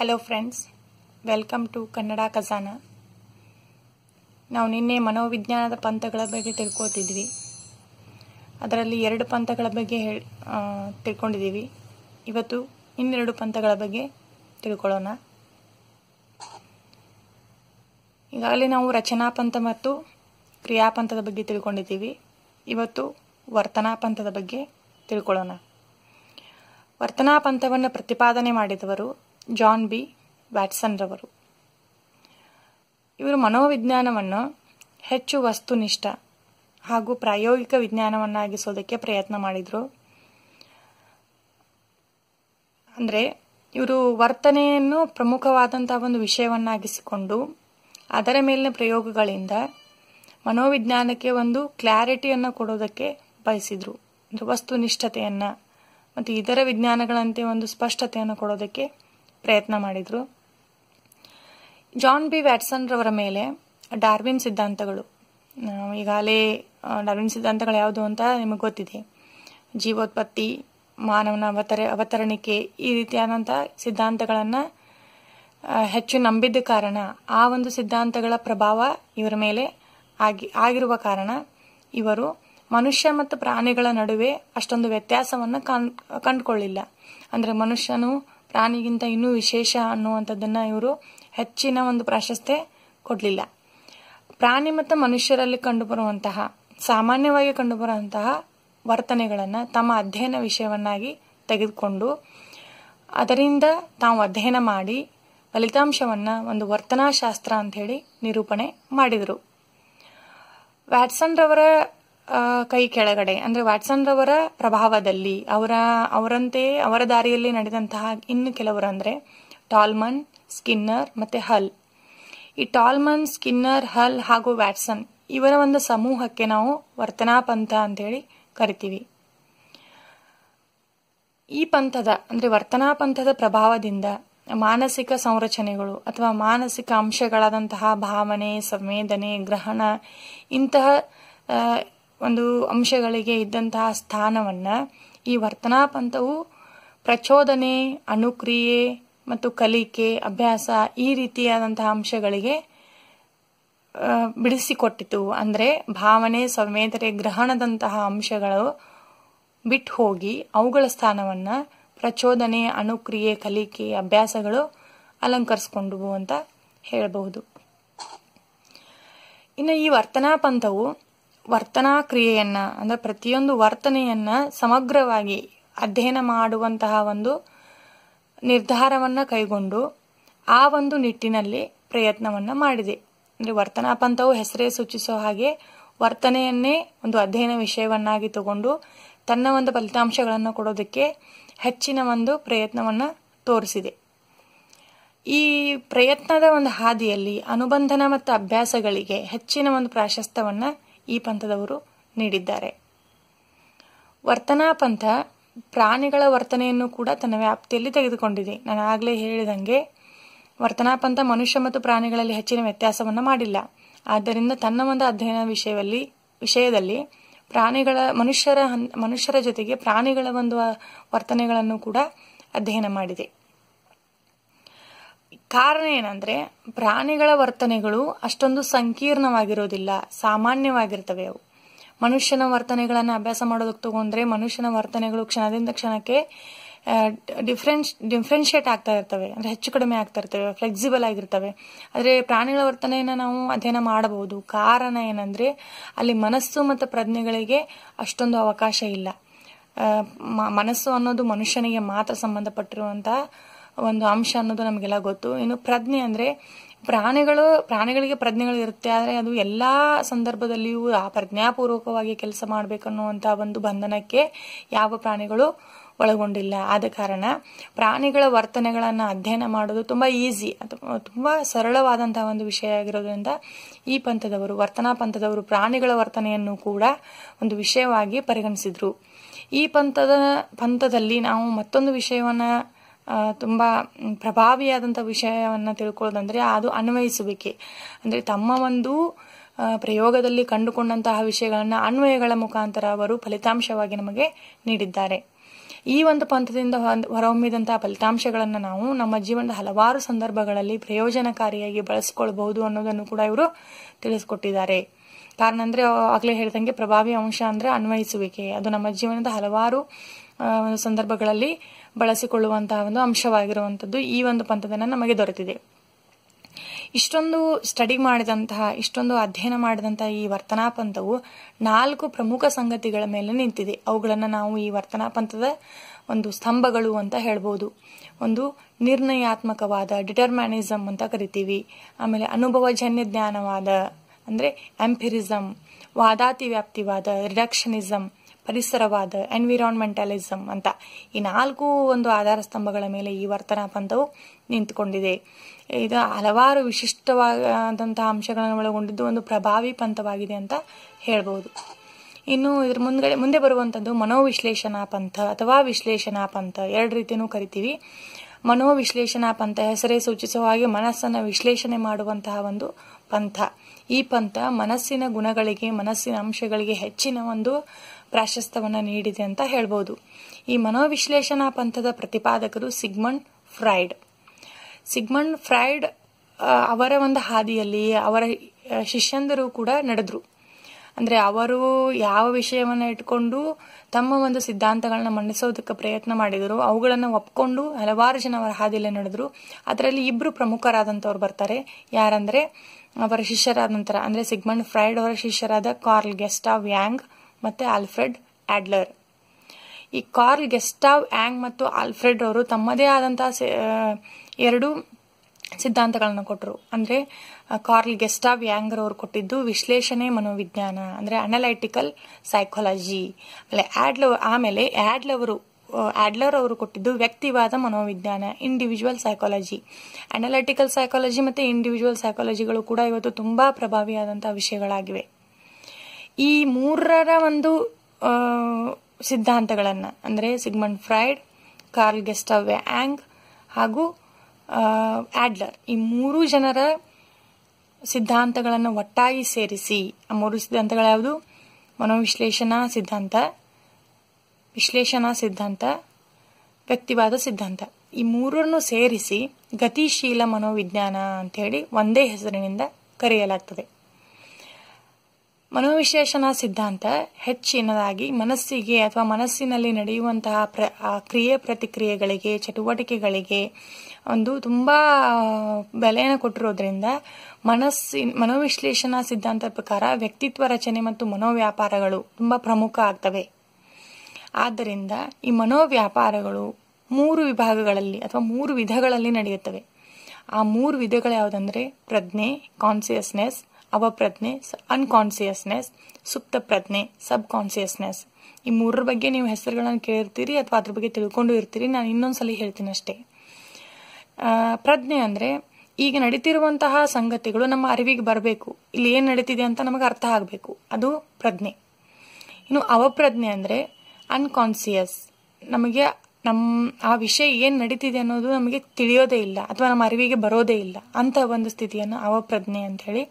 Hello friends welcome to Kannada Khajana ನಾವು ನಿನ್ನೆ ಮನೋವಿಜ್ಞಾನದ ಪಂಥಗಳ ಬಗ್ಗೆ ತಿಳ್ಕೊತಿದ್ವಿ. ಅದರಲ್ಲಿ ಎರಡು ಪಂಥಗಳ ಬಗ್ಗೆ ಹೇಳಿ ತಿಳ್ಕೊಂಡಿದ್ದೀವಿ. ಇವತ್ತು ಇನ್ನೆರಡು ಪಂಥಗಳ ಬಗ್ಗೆ ತಿಳ್ಕೊಳ್ಳೋಣ. ಈಗಾಗಲೇ ನಾವು ರಚನಾ ಪಂಥ ಮತ್ತು ಕ್ರಿಯಾಪಂಥದ ಬಗ್ಗೆ ತಿಳ್ಕೊಂಡಿದ್ದೀವಿ. ಇವತ್ತು ವರ್ತನಾ ಪಂಥದ ಬಗ್ಗೆ ತಿಳ್ಕೊಳ್ಳೋಣ. ವರ್ತನಾ ಪಂಥವನ್ನು ಪ್ರತಿಪಾದನೆ ಮಾಡಿದವರು ಜಾನ್ ಬಿ. ವ್ಯಾಟ್ಸನ್ ರವರು. ಇವರು ಮನೋವಿಜ್ಞಾನವನ್ನು ಹೆಚ್ಚು ವಸ್ತುನಿಷ್ಠ ಹಾಗೂ ಪ್ರಾಯೋಗಿಕ ವಿಜ್ಞಾನವನ್ನಾಗಿಸೋದಕ್ಕೆ ಪ್ರಯತ್ನ ಮಾಡಿದರು. ಅಂದರೆ ಇವರು ವರ್ತನೆಯನ್ನು ಪ್ರಮುಖವಾದಂಥ ಒಂದು ವಿಷಯವನ್ನಾಗಿಸಿಕೊಂಡು ಅದರ ಮೇಲಿನ ಪ್ರಯೋಗಗಳಿಂದ ಮನೋವಿಜ್ಞಾನಕ್ಕೆ ಒಂದು ಕ್ಲಾರಿಟಿಯನ್ನು ಕೊಡೋದಕ್ಕೆ ಬಯಸಿದ್ರು. ಅಂದರೆ ವಸ್ತುನಿಷ್ಠತೆಯನ್ನು ಮತ್ತು ಇತರ ವಿಜ್ಞಾನಗಳಂತೆ ಒಂದು ಸ್ಪಷ್ಟತೆಯನ್ನು ಕೊಡೋದಕ್ಕೆ ಪ್ರಯತ್ನ ಮಾಡಿದರು. ಜಾನ್ ಬಿ ವ್ಯಾಟ್ಸನ್ ರವರ ಮೇಲೆ ಡಾರ್ವಿನ್ ಸಿದ್ಧಾಂತಗಳು. ಈಗಾಗಲೇ ಡಾರ್ವಿನ್ ಸಿದ್ಧಾಂತಗಳು ಯಾವುದು ಅಂತ ನಿಮಗೆ ಗೊತ್ತಿದೆ. ಜೀವೋತ್ಪತ್ತಿ, ಮಾನವನ ಅವತರ, ಅವತರಣಿಕೆ ಈ ರೀತಿಯಾದಂಥ ಸಿದ್ಧಾಂತಗಳನ್ನು ಹೆಚ್ಚು ನಂಬಿದ್ದ ಕಾರಣ, ಆ ಒಂದು ಸಿದ್ಧಾಂತಗಳ ಪ್ರಭಾವ ಇವರ ಮೇಲೆ ಆಗಿ, ಆಗಿರುವ ಕಾರಣ ಇವರು ಮನುಷ್ಯ ಮತ್ತು ಪ್ರಾಣಿಗಳ ನಡುವೆ ಅಷ್ಟೊಂದು ವ್ಯತ್ಯಾಸವನ್ನು ಕಾಣ್, ಕಂಡುಕೊಳ್ಳಿಲ್ಲ. ಅಂದರೆ ಮನುಷ್ಯನು ಪ್ರಾಣಿಗಿಂತ ಇನ್ನೂ ವಿಶೇಷ ಅನ್ನುವಂಥದ್ದನ್ನು ಇವರು ಹೆಚ್ಚಿನ ಒಂದು ಪ್ರಾಶಸ್ತ್ಯ ಕೊಡಲಿಲ್ಲ. ಪ್ರಾಣಿ ಮತ್ತು ಮನುಷ್ಯರಲ್ಲಿ ಕಂಡುಬರುವಂತಹ, ಸಾಮಾನ್ಯವಾಗಿ ಕಂಡುಬರುವಂತಹ ವರ್ತನೆಗಳನ್ನು ತಮ್ಮ ಅಧ್ಯಯನ ವಿಷಯವನ್ನಾಗಿ ತೆಗೆದುಕೊಂಡು, ಅದರಿಂದ ತಾವು ಅಧ್ಯಯನ ಮಾಡಿ, ಫಲಿತಾಂಶವನ್ನು ಒಂದು ವರ್ತನಾಶಾಸ್ತ್ರ ಅಂತ ಹೇಳಿ ನಿರೂಪಣೆ ಮಾಡಿದರು. ವ್ಯಾಟ್ಸನ್ ರವರ ಕೈ ಕೆಳಗಡೆ, ಅಂದ್ರೆ ವ್ಯಾಟ್ಸನ್ ರವರ ಪ್ರಭಾವದಲ್ಲಿ, ಅವರ, ಅವರಂತೆ, ಅವರ ದಾರಿಯಲ್ಲಿ ನಡೆದಂತಹ ಇನ್ನು ಕೆಲವರು ಅಂದ್ರೆ ಟಾಲ್ಮನ್, ಸ್ಕಿನ್ನರ್ ಮತ್ತೆ ಹಲ್. ಈ ಟಾಲ್ಮನ್, ಸ್ಕಿನ್ನರ್, ಹಲ್ ಹಾಗೂ ವ್ಯಾಟ್ಸನ್ ಇವರ ಒಂದು ಸಮೂಹಕ್ಕೆ ನಾವು ವರ್ತನಾ ಪಂಥ ಅಂತೇಳಿ ಕರಿತೀವಿ. ಈ ಪಂಥದ, ಅಂದರೆ ವರ್ತನಾ ಪಂಥದ ಪ್ರಭಾವದಿಂದ ಮಾನಸಿಕ ಸಂರಚನೆಗಳು ಅಥವಾ ಮಾನಸಿಕ ಅಂಶಗಳಾದಂತಹ ಭಾವನೆ, ಸಂವೇದನೆ, ಗ್ರಹಣ ಇಂತಹ ಒಂದು ಅಂಶಗಳಿಗೆ ಇದ್ದಂತಹ ಸ್ಥಾನವನ್ನು ಈ ವರ್ತನಾ ಪಂಥವು ಪ್ರಚೋದನೆ, ಅನುಕ್ರಿಯೆ ಮತ್ತು ಕಲಿಕೆ, ಅಭ್ಯಾಸ ಈ ರೀತಿಯಾದಂತಹ ಅಂಶಗಳಿಗೆ ಬಿಡಿಸಿಕೊಟ್ಟಿತು. ಅಂದರೆ ಭಾವನೆ, ಸಂವೇದನೆ, ಗ್ರಹಣದಂತಹ ಅಂಶಗಳು ಬಿಟ್ಟು ಹೋಗಿ ಅವುಗಳ ಸ್ಥಾನವನ್ನು ಪ್ರಚೋದನೆ, ಅನುಕ್ರಿಯೆ, ಕಲಿಕೆ, ಅಭ್ಯಾಸಗಳು ಅಲಂಕರಿಸಿಕೊಂಡವು ಅಂತ ಹೇಳಬಹುದು. ಇನ್ನು ಈ ವರ್ತನಾ ಪಂಥವು ವರ್ತನಾ ಕ್ರಿಯೆಯನ್ನ, ಅಂದ್ರೆ ಪ್ರತಿಯೊಂದು ವರ್ತನೆಯನ್ನ ಸಮಗ್ರವಾಗಿ ಅಧ್ಯಯನ ಮಾಡುವಂತಹ ಒಂದು ನಿರ್ಧಾರವನ್ನ ಕೈಗೊಂಡು ಆ ಒಂದು ನಿಟ್ಟಿನಲ್ಲಿ ಪ್ರಯತ್ನವನ್ನ ಮಾಡಿದೆ. ಅಂದ್ರೆ ವರ್ತನಾ ಪಂಥವು ಹೆಸರೇ ಸೂಚಿಸೋ ಹಾಗೆ ವರ್ತನೆಯನ್ನೇ ಒಂದು ಅಧ್ಯಯನ ವಿಷಯವನ್ನಾಗಿ ತಗೊಂಡು ತನ್ನ ಒಂದು ಫಲಿತಾಂಶಗಳನ್ನು ಕೊಡೋದಕ್ಕೆ ಹೆಚ್ಚಿನ ಒಂದು ಪ್ರಯತ್ನವನ್ನ ತೋರಿಸಿದೆ. ಈ ಪ್ರಯತ್ನದ ಒಂದು ಹಾದಿಯಲ್ಲಿ ಅನುಬಂಧನ ಮತ್ತು ಅಭ್ಯಾಸಗಳಿಗೆ ಹೆಚ್ಚಿನ ಒಂದು ಪ್ರಾಶಸ್ತ್ಯವನ್ನ ಈ ಪಂಥದವರು ನೀಡಿದ್ದಾರೆ. ವರ್ತನಾ ಪಂಥ ಪ್ರಾಣಿಗಳ ವರ್ತನೆಯನ್ನು ಕೂಡ ತನ್ನ ವ್ಯಾಪ್ತಿಯಲ್ಲಿ ತೆಗೆದುಕೊಂಡಿದೆ. ನಾನು ಆಗಲೇ ಹೇಳಿದಂಗೆ, ವರ್ತನಾ ಪಂಥ ಮನುಷ್ಯ ಮತ್ತು ಪ್ರಾಣಿಗಳಲ್ಲಿ ಹೆಚ್ಚಿನ ವ್ಯತ್ಯಾಸವನ್ನು ಮಾಡಿಲ್ಲ. ಆದ್ದರಿಂದ ತನ್ನ ಒಂದು ಅಧ್ಯಯನ ವಿಷಯದಲ್ಲಿ ವಿಷಯದಲ್ಲಿ ಪ್ರಾಣಿಗಳ, ಮನುಷ್ಯರ ಮನುಷ್ಯರ ಜೊತೆಗೆ ಪ್ರಾಣಿಗಳ ಒಂದು ವರ್ತನೆಗಳನ್ನು ಕೂಡ ಅಧ್ಯಯನ ಮಾಡಿದೆ. ಕಾರಣ ಏನಂದ್ರೆ, ಪ್ರಾಣಿಗಳ ವರ್ತನೆಗಳು ಅಷ್ಟೊಂದು ಸಂಕೀರ್ಣವಾಗಿರೋದಿಲ್ಲ, ಸಾಮಾನ್ಯವಾಗಿರ್ತವೆ ಅವು. ಮನುಷ್ಯನ ವರ್ತನೆಗಳನ್ನು ಅಭ್ಯಾಸ ಮಾಡೋದಕ್ಕೆ ತಗೊಂಡ್ರೆ ಮನುಷ್ಯನ ವರ್ತನೆಗಳು ಕ್ಷಣದಿಂದ ಕ್ಷಣಕ್ಕೆ ಡಿಫ್ರೆನ್ಸ್ ಡಿಫ್ರೆನ್ಶಿಯೇಟ್ ಆಗ್ತಾ ಇರ್ತವೆ. ಅಂದ್ರೆ ಹೆಚ್ಚು ಕಡಿಮೆ ಆಗ್ತಾ ಇರ್ತವೆ ಫ್ಲೆಕ್ಸಿಬಲ್ ಆಗಿರ್ತವೆ. ಆದರೆ ಪ್ರಾಣಿಗಳ ವರ್ತನೆಯನ್ನು ನಾವು ಅಧ್ಯಯನ ಮಾಡಬಹುದು. ಕಾರಣ ಏನಂದ್ರೆ, ಅಲ್ಲಿ ಮನಸ್ಸು ಮತ್ತು ಪ್ರಜ್ಞೆಗಳಿಗೆ ಅಷ್ಟೊಂದು ಅವಕಾಶ ಇಲ್ಲ. ಮನಸ್ಸು ಅನ್ನೋದು ಮನುಷ್ಯನಿಗೆ ಮಾತ್ರ ಸಂಬಂಧಪಟ್ಟಿರುವಂತಹ ಒಂದು ಅಂಶ ಅನ್ನೋದು ನಮಗೆಲ್ಲ ಗೊತ್ತು. ಇನ್ನು ಪ್ರಜ್ಞೆ ಅಂದ್ರೆ ಪ್ರಾಣಿಗಳು, ಪ್ರಾಣಿಗಳಿಗೆ ಪ್ರಜ್ಞೆಗಳು ಇರುತ್ತೆ. ಆದರೆ ಅದು ಎಲ್ಲಾ ಸಂದರ್ಭದಲ್ಲಿಯೂ ಆ ಪ್ರಜ್ಞಾಪೂರ್ವಕವಾಗಿ ಕೆಲಸ ಮಾಡಬೇಕನ್ನುವಂತ ಒಂದು ಬಂಧನಕ್ಕೆ ಯಾವ ಪ್ರಾಣಿಗಳು ಒಳಗೊಂಡಿಲ್ಲ. ಆದ ಕಾರಣ ಪ್ರಾಣಿಗಳ ವರ್ತನೆಗಳನ್ನು ಅಧ್ಯಯನ ಮಾಡೋದು ತುಂಬಾ ಈಸಿ ಅಥವಾ ತುಂಬಾ ಸರಳವಾದಂತಹ ಒಂದು ವಿಷಯ ಆಗಿರೋದ್ರಿಂದ ಈ ಪಂಥದವರು, ವರ್ತನಾ ಪಂಥದವರು ಪ್ರಾಣಿಗಳ ವರ್ತನೆಯನ್ನು ಕೂಡ ಒಂದು ವಿಷಯವಾಗಿ ಪರಿಗಣಿಸಿದ್ರು. ಈ ಪಂಥದ, ಪಂಥದಲ್ಲಿ ನಾವು ಮತ್ತೊಂದು ವಿಷಯವನ್ನ ತುಂಬಾ ಪ್ರಭಾವಿಯಾದಂಥ ವಿಷಯವನ್ನ ತಿಳ್ಕೊಳ್ಳೋದಂದ್ರೆ ಅದು ಅನ್ವಯಿಸುವಿಕೆ. ಅಂದ್ರೆ ತಮ್ಮ ಒಂದು ಪ್ರಯೋಗದಲ್ಲಿ ಕಂಡುಕೊಂಡಂತಹ ವಿಷಯಗಳನ್ನು ಅನ್ವಯಗಳ ಮುಖಾಂತರ ಅವರು ಫಲಿತಾಂಶವಾಗಿ ನಮಗೆ ನೀಡಿದ್ದಾರೆ. ಈ ಒಂದು ಪಂಥದಿಂದ ಹೊರಹೊಮ್ಮಿದಂತಹ ಫಲಿತಾಂಶಗಳನ್ನು ನಾವು ನಮ್ಮ ಜೀವನದ ಹಲವಾರು ಸಂದರ್ಭಗಳಲ್ಲಿ ಪ್ರಯೋಜನಕಾರಿಯಾಗಿ ಬಳಸಿಕೊಳ್ಳಬಹುದು ಅನ್ನೋದನ್ನು ಕೂಡ ಇವರು ತಿಳಿಸ್ಕೊಟ್ಟಿದ್ದಾರೆ. ಕಾರಣ ಅಂದ್ರೆ ಆಗ್ಲೇ ಹೇಳಿದಂಗೆ ಪ್ರಭಾವಿ ಅಂಶ ಅಂದ್ರೆ ಅನ್ವಯಿಸುವಿಕೆ. ಅದು ನಮ್ಮ ಜೀವನದ ಹಲವಾರು ಸಂದರ್ಭಗಳಲ್ಲಿ ಬಳಸಿಕೊಳ್ಳುವಂತಹ ಒಂದು ಅಂಶವಾಗಿರುವಂಥದ್ದು ಈ ಒಂದು ಪಂಥದನ್ನು ನಮಗೆ ದೊರೆತಿದೆ. ಇಷ್ಟೊಂದು ಸ್ಟಡಿ ಮಾಡಿದಂತಹ, ಇಷ್ಟೊಂದು ಅಧ್ಯಯನ ಮಾಡಿದಂತಹ ಈ ವರ್ತನಾ ಪಂಥವು ನಾಲ್ಕು ಪ್ರಮುಖ ಸಂಗತಿಗಳ ಮೇಲೆ ನಿಂತಿದೆ. ಅವುಗಳನ್ನು ನಾವು ಈ ವರ್ತನಾ ಪಂಥದ ಒಂದು ಸ್ತಂಭಗಳು ಅಂತ ಹೇಳ್ಬೋದು. ಒಂದು ನಿರ್ಣಯಾತ್ಮಕವಾದ ಡಿಟರ್ಮ್ಯಾನಿಸಮ್ ಅಂತ ಕರಿತೀವಿ. ಆಮೇಲೆ ಅನುಭವಜನ್ಯ ಜ್ಞಾನವಾದ, ಅಂದ್ರೆ ಎಂಪಿರಿಸಮ್ ವಾದಾತಿ ವ್ಯಾಪ್ತಿವಾದ ರಿಡಕ್ಷನಿಸಮ್ ಪರಿಸರವಾದ ಎನ್ವಿರಾನ್ಮೆಂಟಲಿಸಮ್ ಅಂತ. ಈ ನಾಲ್ಕು ಒಂದು ಆಧಾರ ಸ್ತಂಭಗಳ ಮೇಲೆ ಈ ವರ್ತನಾ ಪಂಥವು ನಿಂತುಕೊಂಡಿದೆ. ಇದು ಹಲವಾರು ವಿಶಿಷ್ಟವಾದಂತಹ ಅಂಶಗಳನ್ನು ಒಳಗೊಂಡಿದ್ದು ಒಂದು ಪ್ರಭಾವಿ ಪಂಥವಾಗಿದೆ ಅಂತ ಹೇಳ್ಬೋದು. ಇನ್ನು ಇದ್ರ ಮುಂದ್ಗಡೆ, ಮುಂದೆ ಬರುವಂತದ್ದು ಮನೋವಿಶ್ಲೇಷಣಾ ಪಂಥ ಅಥವಾ ವಿಶ್ಲೇಷಣಾ ಪಂಥ ಎರಡು ರೀತಿಯೂ ಕರಿತೀವಿ. ಮನೋವಿಶ್ಲೇಷಣಾ ಪಂಥ ಹೆಸರೇ ಸೂಚಿಸುವ ಹಾಗೆ ಮನಸ್ಸನ್ನು ವಿಶ್ಲೇಷಣೆ ಮಾಡುವಂತಹ ಒಂದು ಪಂಥ. ಈ ಪಂಥ ಮನಸ್ಸಿನ ಗುಣಗಳಿಗೆ, ಮನಸ್ಸಿನ ಅಂಶಗಳಿಗೆ ಹೆಚ್ಚಿನ ಒಂದು ಪ್ರಾಶಸ್ತ್ಯವನ್ನ ನೀಡಿದೆ ಅಂತ ಹೇಳ್ಬೋದು. ಈ ಮನೋವಿಶ್ಲೇಷಣಾ ಪಂಥದ ಪ್ರತಿಪಾದಕರು ಸಿಗ್ಮಂಡ್ ಫ್ರೈಡ್ ಸಿಗ್ಮಂಡ್ ಫ್ರೈಡ್ ಅವರ ಒಂದು ಹಾದಿಯಲ್ಲಿ ಅವರ ಶಿಷ್ಯಂದರು ಕೂಡ ನಡೆದ್ರು. ಅಂದ್ರೆ ಅವರು ಯಾವ ವಿಷಯವನ್ನ ಇಟ್ಕೊಂಡು ತಮ್ಮ ಒಂದು ಸಿದ್ಧಾಂತಗಳನ್ನ ಮಂಡಿಸೋದಕ್ಕೆ ಪ್ರಯತ್ನ ಮಾಡಿದರು, ಅವುಗಳನ್ನ ಒಪ್ಕೊಂಡು ಹಲವಾರು ಜನ ಅವರ ಹಾದಿಯಲ್ಲಿ ನಡೆದ್ರು. ಅದರಲ್ಲಿ ಇಬ್ರು ಪ್ರಮುಖರಾದಂತವ್ರು ಬರ್ತಾರೆ. ಯಾರಂದ್ರೆ ಅವರ ಶಿಷ್ಯರಾದ ನಂತರ ಅಂದ್ರೆ ಸಿಗ್ಮಂಡ್ ಫ್ರೈಡ್ ಅವರ ಶಿಷ್ಯರಾದ ಕಾರ್ಲ್ ಗೆಸ್ಟಾ ಯಾಂಗ್ ಮತ್ತೆ ಆಲ್ಫ್ರೆಡ್ ಆಡ್ಲರ್. ಈ ಕಾರ್ಲ್ ಗೆಸ್ಟಾವ್ ಆ್ಯಂಗ್ ಮತ್ತು ಆಲ್ಫ್ರೆಡ್ ಅವರು ತಮ್ಮದೇ ಆದಂತಹ ಎರಡು ಸಿದ್ಧಾಂತಗಳನ್ನು ಕೊಟ್ಟರು ಅಂದರೆ ಕಾರ್ಲ್ ಗೆಸ್ಟಾವ್ ಯಾಂಗರ್ ಅವರು ಕೊಟ್ಟಿದ್ದು ವಿಶ್ಲೇಷಣೆ ಮನೋವಿಜ್ಞಾನ, ಅಂದರೆ ಅನಲೈಟಿಕಲ್ ಸೈಕಾಲಜಿ. ಆಮೇಲೆ ಆಡ್ಲವ್, ಆಮೇಲೆ ಆಡ್ಲವರು ಆಡ್ಲರ್ ಅವರು ಕೊಟ್ಟಿದ್ದು ವ್ಯಕ್ತಿವಾದ ಮನೋವಿಜ್ಞಾನ ಇಂಡಿವಿಜುವಲ್ ಸೈಕಾಲಜಿ ಅನಲೈಟಿಕಲ್ ಸೈಕಾಲಜಿ ಮತ್ತು ಇಂಡಿವಿಜುವಲ್ ಸೈಕಾಲಜಿಗಳು ಕೂಡ ಇವತ್ತು ತುಂಬ ಪ್ರಭಾವಿಯಾದಂಥ ವಿಷಯಗಳಾಗಿವೆ. ಈ ಮೂರರ ಒಂದು ಸಿದ್ಧಾಂತಗಳನ್ನು, ಅಂದರೆ Sigmund Freud, Carl Gustav Jung ಹಾಗೂ ಆಡ್ಲರ್, ಈ ಮೂರು ಜನರ ಸಿದ್ಧಾಂತಗಳನ್ನು ಒಟ್ಟಾಗಿ ಸೇರಿಸಿ, ಆ ಮೂರು ಸಿದ್ಧಾಂತಗಳ್ಯಾವುದು ಮನೋವಿಶ್ಲೇಷಣಾ ಸಿದ್ಧಾಂತ, ವಿಶ್ಲೇಷಣಾ ಸಿದ್ಧಾಂತ, ವ್ಯಕ್ತಿವಾದ ಸಿದ್ಧಾಂತ. ಈ ಮೂರನ್ನು ಸೇರಿಸಿ ಗತಿಶೀಲ ಮನೋವಿಜ್ಞಾನ ಅಂತ ಹೇಳಿ ಒಂದೇ ಹೆಸರಿನಿಂದ ಕರೆಯಲಾಗ್ತದೆ. ಮನೋವಿಶ್ಲೇಷಣಾ ಸಿದ್ಧಾಂತ ಹೆಚ್ಚಿನದಾಗಿ ಮನಸ್ಸಿಗೆ ಅಥವಾ ಮನಸ್ಸಿನಲ್ಲಿ ನಡೆಯುವಂತಹ ಪ್ರ ಕ್ರಿಯೆ ಪ್ರತಿಕ್ರಿಯೆಗಳಿಗೆ, ಚಟುವಟಿಕೆಗಳಿಗೆ ಒಂದು ತುಂಬ ಬೆಲೆಯನ್ನು ಕೊಟ್ಟಿರೋದ್ರಿಂದ ಮನಸ್ಸಿನ, ಮನೋವಿಶ್ಲೇಷಣಾ ಸಿದ್ಧಾಂತದ ಪ್ರಕಾರ ವ್ಯಕ್ತಿತ್ವ ರಚನೆ ಮತ್ತು ಮನೋವ್ಯಾಪಾರಗಳು ತುಂಬ ಪ್ರಮುಖ ಆಗ್ತವೆ. ಆದ್ದರಿಂದ ಈ ಮನೋವ್ಯಾಪಾರಗಳು ಮೂರು ವಿಭಾಗಗಳಲ್ಲಿ ಅಥವಾ ಮೂರು ವಿಧಗಳಲ್ಲಿ ನಡೆಯುತ್ತವೆ. ಆ ಮೂರು ವಿಧಗಳು ಯಾವುದಂದ್ರೆ ಪ್ರಜ್ಞೆ ಕಾನ್ಸಿಯಸ್ನೆಸ್ ಅವಪ್ರಜ್ಞೆ ಅನ್ಕಾನ್ಸಿಯಸ್ನೆಸ್ ಸುಪ್ತ ಪ್ರಜ್ಞೆ ಸಬ್ ಕಾನ್ಸಿಯಸ್ನೆಸ್ ಈ ಮೂರರ ಬಗ್ಗೆ ನೀವು ಹೆಸರುಗಳನ್ನು ಕೇಳಿರ್ತೀರಿ ಅಥವಾ ಅದ್ರ ಬಗ್ಗೆ ತಿಳ್ಕೊಂಡು ಇರ್ತೀರಿ, ನಾನು ಇನ್ನೊಂದ್ಸಲಿ ಹೇಳ್ತೀನಿ ಅಷ್ಟೇ. ಪ್ರಜ್ಞೆ ಅಂದ್ರೆ ಈಗ ನಡೀತಿರುವಂತಹ ಸಂಗತಿಗಳು ನಮ್ಮ ಅರಿವಿಗೆ ಬರಬೇಕು. ಇಲ್ಲಿ ಏನು ನಡೀತಿದೆ ಅಂತ ನಮಗೆ ಅರ್ಥ ಆಗಬೇಕು. ಅದು ಪ್ರಜ್ಞೆ. ಇನ್ನು ಅವಪ್ರಜ್ಞೆ ಅಂದ್ರೆ ಅನ್ಕಾನ್ಸಿಯಸ್ ನಮಗೆ ನಮ್ಮ ಆ ವಿಷಯ ಏನು ನಡೀತಿದೆ ಅನ್ನೋದು ನಮಗೆ ತಿಳಿಯೋದೇ ಇಲ್ಲ ಅಥವಾ ನಮ್ಮ ಅರಿವಿಗೆ ಬರೋದೇ ಇಲ್ಲ. ಅಂತ ಒಂದು ಸ್ಥಿತಿಯನ್ನು ಅವಪ್ರಜ್ಞೆ ಅಂತ ಹೇಳಿ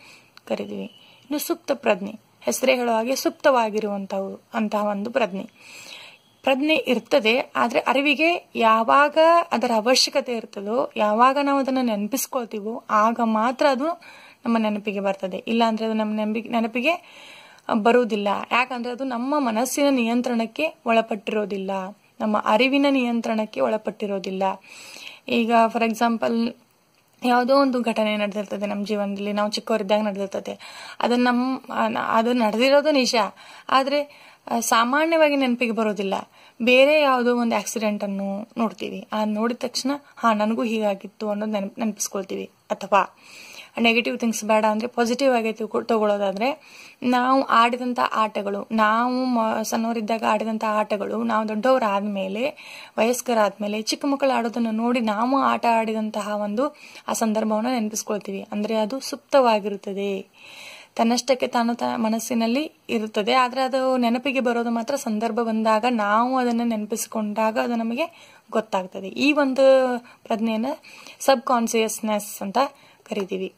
ಕರಿತೀವಿ ಇನ್ನು ಸುಪ್ತ ಪ್ರಜ್ಞೆ. ಹೆಸರೇ ಹೇಳೋ ಹಾಗೆ ಸುಪ್ತವಾಗಿರುವಂತವು ಅಂತಹ ಒಂದು ಪ್ರಜ್ಞೆ. ಪ್ರಜ್ಞೆ ಇರ್ತದೆ, ಆದರೆ ಅರಿವಿಗೆ ಯಾವಾಗ ಅದರ ಅವಶ್ಯಕತೆ ಇರ್ತದೋ, ಯಾವಾಗ ನಾವು ಅದನ್ನು ನೆನಪಿಸ್ಕೊಳ್ತೀವೋ, ಆಗ ಮಾತ್ರ ಅದು ನಮ್ಮ ನೆನಪಿಗೆ ಬರ್ತದೆ. ಇಲ್ಲ ಅಂದ್ರೆ ಅದು ನಮ್ಮ ನೆನಪಿ ನೆನಪಿಗೆ ಬರುವುದಿಲ್ಲ. ಯಾಕಂದ್ರೆ ಅದು ನಮ್ಮ ಮನಸ್ಸಿನ ನಿಯಂತ್ರಣಕ್ಕೆ ಒಳಪಟ್ಟಿರೋದಿಲ್ಲ. ನಮ್ಮ ಅರಿವಿನ ನಿಯಂತ್ರಣಕ್ಕೆ ಒಳಪಟ್ಟಿರೋದಿಲ್ಲ. ಈಗ ಫಾರ್ ಎಕ್ಸಾಂಪಲ್ ಯಾವುದೋ ಒಂದು ಘಟನೆ ನಡೆದಿರ್ತದೆ ನಮ್ಮ ಜೀವನದಲ್ಲಿ, ನಾವು ಚಿಕ್ಕವರಿದ್ದಾಗ ನಡೆದಿರ್ತದೆ. ಅದನ್ನ ನಮ್ಮ ಅದು ನಡೆದಿರೋದು ನಿಜ. ಆದರೆ ಸಾಮಾನ್ಯವಾಗಿ ನೆನಪಿಗೆ ಬರೋದಿಲ್ಲ. ಬೇರೆ ಯಾವುದೋ ಒಂದು ಆಕ್ಸಿಡೆಂಟ್ ಅನ್ನು ನೋಡ್ತೀವಿ. ಆ ನೋಡಿದ ತಕ್ಷಣ, ಹಾ, ನನಗೂ ಹೀಗಾಗಿತ್ತು ಅನ್ನೋದು ನೆನಪು, ನೆನಪಿಸ್ಕೊಳ್ತೀವಿ, ಅಥವಾ ನೆಗೆಟಿವ್ ಥಿಂಗ್ಸ್ ಬೇಡ ಅಂದರೆ ಪಾಸಿಟಿವ್ ಆಗಿ ತಗೊಳ್ಳೋದಾದರೆ ನಾವು ಆಡಿದಂಥ ಆಟಗಳು, ನಾವು ಸಣ್ಣವರಿದ್ದಾಗ ಆಡಿದಂಥ ಆಟಗಳು, ನಾವು ದೊಡ್ಡವರಾದ್ಮೇಲೆ ವಯಸ್ಕರಾದ್ಮೇಲೆ, ಚಿಕ್ಕ ಮಕ್ಕಳು ಆಡೋದನ್ನು ನೋಡಿ ನಾವು ಆಟ ಆಡಿದಂತಹ ಒಂದು ಆ ಸಂದರ್ಭವನ್ನು ನೆನಪಿಸ್ಕೊಳ್ತೀವಿ. ಅಂದರೆ ಅದು ಸುಪ್ತವಾಗಿರುತ್ತದೆ. ತನ್ನಷ್ಟಕ್ಕೆ ತಾನು ತ ಮನಸ್ಸಿನಲ್ಲಿ ಇರುತ್ತದೆ. ಆದರೆ ಅದು ನೆನಪಿಗೆ ಬರೋದು ಮಾತ್ರ ಸಂದರ್ಭ ಬಂದಾಗ ನಾವು ಅದನ್ನು ನೆನಪಿಸಿಕೊಂಡಾಗ ಅದು ನಮಗೆ ಗೊತ್ತಾಗ್ತದೆ. ಈ ಒಂದು ಪ್ರಜ್ಞೆಯನ್ನು ಸಬ್ ಕಾನ್ಸಿಯಸ್ನೆಸ್ ಅಂತ ಕರಿತೀವಿ.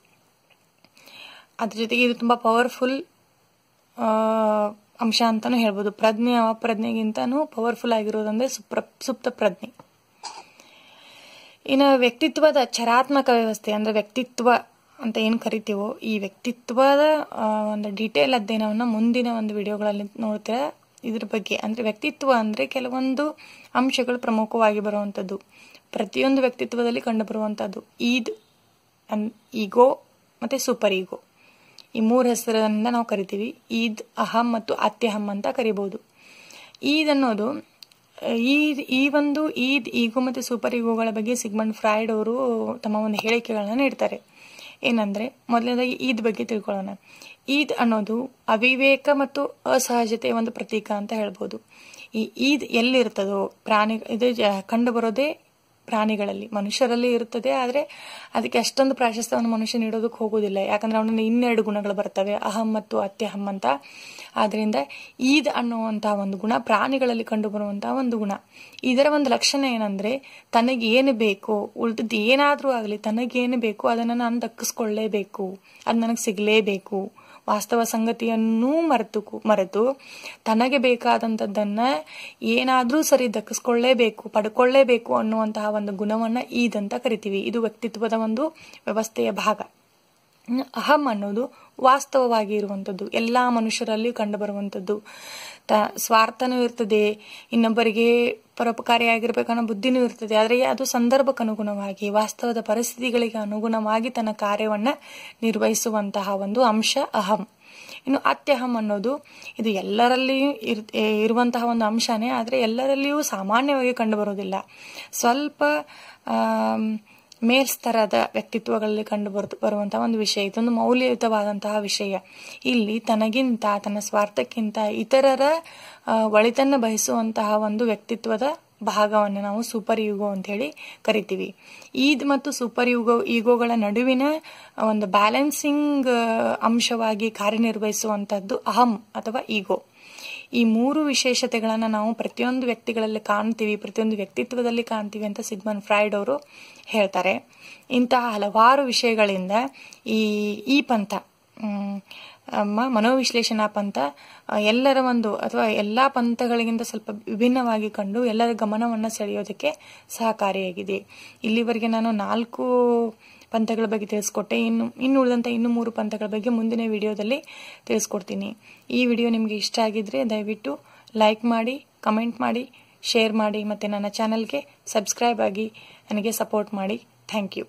ಅದ್ರ ಜೊತೆಗೆ ಇದು ತುಂಬ ಪವರ್ಫುಲ್ ಅಂಶ ಅಂತಾನು ಹೇಳ್ಬೋದು. ಪ್ರಜ್ಞೆ ಅಪ್ರಜ್ಞೆಗಿಂತನೂ ಪವರ್ಫುಲ್ ಆಗಿರೋದಂದ್ರೆ ಸುಪ್ರ, ಸುಪ್ತ ಪ್ರಜ್ಞೆ. ಇನ್ನು ವ್ಯಕ್ತಿತ್ವದ ಚರಾತ್ಮಕ ವ್ಯವಸ್ಥೆ ಅಂದ್ರೆ ವ್ಯಕ್ತಿತ್ವ ಅಂತ ಏನು ಕರಿತೀವೋ, ಈ ವ್ಯಕ್ತಿತ್ವದ ಒಂದು ಡೀಟೇಲ್ ಅಧ್ಯಯನವನ್ನು ಮುಂದಿನ ಒಂದು ವಿಡಿಯೋಗಳಲ್ಲಿ ನೋಡ್ತೀರಾ ಇದ್ರ ಬಗ್ಗೆ. ಅಂದ್ರೆ ವ್ಯಕ್ತಿತ್ವ ಅಂದ್ರೆ ಕೆಲವೊಂದು ಅಂಶಗಳು ಪ್ರಮುಖವಾಗಿ ಬರುವಂಥದ್ದು ಪ್ರತಿಯೊಂದು ವ್ಯಕ್ತಿತ್ವದಲ್ಲಿ ಕಂಡುಬರುವಂಥದ್ದು ಈದ್ ಅನ್ ಈಗೋ ಮತ್ತೆ ಸೂಪರ್ ಈಗೋ. ಈ ಮೂರು ಹೆಸರನ್ನ ನಾವು ಕರಿತೀವಿ ಈದ್, ಅಹಂ ಮತ್ತು ಅತ್ಯಹಂ ಅಂತ ಕರಿಬಹುದು ಈದ್ ಅನ್ನೋದು ಈ ಈ ಒಂದು ಈದ್, ಈಗೋ ಮತ್ತು ಸೂಪರ್ ಈಗೋಗಳ ಬಗ್ಗೆ ಸಿಗ್ಮಂಡ್ ಫ್ರಾಯ್ಡ್ ಅವರು ತಮ್ಮ ಒಂದು ಹೇಳಿಕೆಗಳನ್ನ ನೀಡ್ತಾರೆ. ಏನಂದ್ರೆ, ಮೊದಲನೇದಾಗಿ ಈದ್ ಬಗ್ಗೆ ತಿಳ್ಕೊಳ್ಳೋಣ. ಈದ್ ಅನ್ನೋದು ಅವಿವೇಕ ಮತ್ತು ಅಸಹಜತೆಯ ಒಂದು ಪ್ರತೀಕ ಅಂತ ಹೇಳ್ಬೋದು. ಈ ಈದ್ ಎಲ್ಲಿರ್ತದೋ, ಪ್ರಾಣಿ, ಇದು ಕಂಡು ಬರೋದೇ ಪ್ರಾಣಿಗಳಲ್ಲಿ, ಮನುಷ್ಯರಲ್ಲಿ ಇರುತ್ತದೆ. ಆದರೆ ಅದಕ್ಕೆ ಅಷ್ಟೊಂದು ಪ್ರಾಶಸ್ತ್ಯವನ್ನು ಮನುಷ್ಯ ನೀಡೋದಕ್ಕೆ ಹೋಗೋದಿಲ್ಲ. ಯಾಕಂದ್ರೆ ಅವನಲ್ಲಿ ಇನ್ನೆರಡು ಗುಣಗಳು ಬರ್ತವೆ. ಅಹಂ ಮತ್ತು ಅತ್ಯಹಂ ಅಂತ. ಆದ್ರಿಂದ ಈದ್ ಅನ್ನುವಂತಹ ಒಂದು ಗುಣ, ಪ್ರಾಣಿಗಳಲ್ಲಿ ಕಂಡು ಬರುವಂತಹ ಒಂದು ಗುಣ. ಇದರ ಒಂದು ಲಕ್ಷಣ ಏನಂದ್ರೆ, ತನಗೆ ಏನು ಬೇಕು, ಉಳಿದದ್ದು ಏನಾದರೂ ಆಗಲಿ, ತನಗೇನು ಬೇಕು, ಅದನ್ನು ನಾನು ದಕ್ಕಿಸ್ಕೊಳ್ಳೇಬೇಕು. ಅದು ನನಗೆ ಸಿಗಲೇಬೇಕು. ವಾಸ್ತವ ಸಂಗತಿಯನ್ನೂ ಮರೆತು ಮರೆತು ತನಗೆ ಬೇಕಾದಂಥದ್ದನ್ನ ಏನಾದರೂ ಸರಿ ದಕ್ಕಿಸ್ಕೊಳ್ಳೇಬೇಕು, ಪಡ್ಕೊಳ್ಳೇಬೇಕು ಅನ್ನುವಂತಹ ಒಂದು ಗುಣವನ್ನ ಈದ್ ಅಂತ ಕರಿತೀವಿ. ಇದು ವ್ಯಕ್ತಿತ್ವದ ಒಂದು ವ್ಯವಸ್ಥೆಯ ಭಾಗ. ಅಹಂ ಅನ್ನೋದು ವಾಸ್ತವವಾಗಿ ಇರುವಂಥದ್ದು ಎಲ್ಲ ಮನುಷ್ಯರಲ್ಲಿ ಕಂಡುಬರುವಂಥದ್ದು ತ, ಸ್ವಾರ್ಥನೂ ಇರ್ತದೆ, ಇನ್ನೊಬ್ಬರಿಗೆ ಪರೋಪಕಾರಿಯಾಗಿರ್ಬೇಕನ್ನೋ ಬುದ್ಧಿನೂ ಇರ್ತದೆ. ಆದರೆ ಅದು ಸಂದರ್ಭಕ್ಕನುಗುಣವಾಗಿ ವಾಸ್ತವದ ಪರಿಸ್ಥಿತಿಗಳಿಗೆ ಅನುಗುಣವಾಗಿ ತನ್ನ ಕಾರ್ಯವನ್ನ ನಿರ್ವಹಿಸುವಂತಹ ಒಂದು ಅಂಶ ಅಹಂ. ಇನ್ನು ಅತ್ಯಹಂ ಅನ್ನೋದು, ಇದು ಎಲ್ಲರಲ್ಲಿಯೂ ಇರ್ ಇರುವಂತಹ ಒಂದು ಅಂಶನೇ, ಆದರೆ ಎಲ್ಲರಲ್ಲಿಯೂ ಸಾಮಾನ್ಯವಾಗಿ ಕಂಡುಬರೋದಿಲ್ಲ ಸ್ವಲ್ಪ ಮೇಲ್ಸ್ತರದ ವ್ಯಕ್ತಿತ್ವಗಳಲ್ಲಿ ಕಂಡು ಬರ್, ಬರುವಂತಹ ಒಂದು ವಿಷಯ. ಇದೊಂದು ಮೌಲ್ಯಯುತವಾದಂತಹ ವಿಷಯ. ಇಲ್ಲಿ ತನಗಿಂತ, ತನ್ನ ಸ್ವಾರ್ಥಕ್ಕಿಂತ ಇತರರ ಒಳಿತನ್ನು ಬಯಸುವಂತಹ ಒಂದು ವ್ಯಕ್ತಿತ್ವದ ಭಾಗವನ್ನು ನಾವು ಸೂಪರ್ ಯುಗೋ ಅಂತ ಹೇಳಿ ಕರಿತೀವಿ. ಈದ್ ಮತ್ತು ಸೂಪರ್ ಯುಗೋ ಈಗೋಗಳ ನಡುವಿನ ಒಂದು ಬ್ಯಾಲೆನ್ಸಿಂಗ್ ಅಂಶವಾಗಿ ಕಾರ್ಯನಿರ್ವಹಿಸುವಂತಹದ್ದು ಅಹಂ ಅಥವಾ ಈಗೋ. ಈ ಮೂರು ವಿಶೇಷತೆಗಳನ್ನು ನಾವು ಪ್ರತಿಯೊಂದು ವ್ಯಕ್ತಿಗಳಲ್ಲಿ ಕಾಣ್ತೀವಿ, ಪ್ರತಿಯೊಂದು ವ್ಯಕ್ತಿತ್ವದಲ್ಲಿ ಕಾಣ್ತೀವಿ ಅಂತ ಸಿಗ್ಮನ್ ಫ್ರಾಯ್ಡ್ ಅವರು ಹೇಳ್ತಾರೆ. ಇಂತಹ ಹಲವಾರು ವಿಷಯಗಳಿಂದ ಈ ಈ ಪಂಥ ಮನೋವಿಶ್ಲೇಷಣಾ ಪಂಥ ಎಲ್ಲರ ಒಂದು ಅಥವಾ ಎಲ್ಲ ಪಂಥಗಳಿಗಿಂತ ಸ್ವಲ್ಪ ವಿಭಿನ್ನವಾಗಿ ಕಂಡು ಎಲ್ಲರ ಗಮನವನ್ನು ಸೆಳೆಯೋದಕ್ಕೆ ಸಹಕಾರಿಯಾಗಿದೆ. ಇಲ್ಲಿವರೆಗೆ ನಾನು ನಾಲ್ಕು ಪಂಥಗಳ ಬಗ್ಗೆ ತಿಳಿಸ್ಕೊಟ್ಟೆ. ಇನ್ನು ಇನ್ನು ಉಳಿದಂಥ ಇನ್ನು ಮೂರು ಪಂಥಗಳ ಬಗ್ಗೆ ಮುಂದಿನ ವಿಡಿಯೋದಲ್ಲಿ ತಿಳಿಸ್ಕೊಡ್ತೀನಿ. ಈ ವಿಡಿಯೋ ನಿಮಗೆ ಇಷ್ಟ ಆಗಿದ್ರೆ ದಯವಿಟ್ಟು ಲೈಕ್ ಮಾಡಿ ಕಮೆಂಟ್ ಮಾಡಿ ಶೇರ್ ಮಾಡಿ ಮತ್ತು ನನ್ನ ಚಾನಲ್ಗೆ ಸಬ್ಸ್ಕ್ರೈಬ್ ಆಗಿ ನನಗೆ ಸಪೋರ್ಟ್ ಮಾಡಿ. Thank you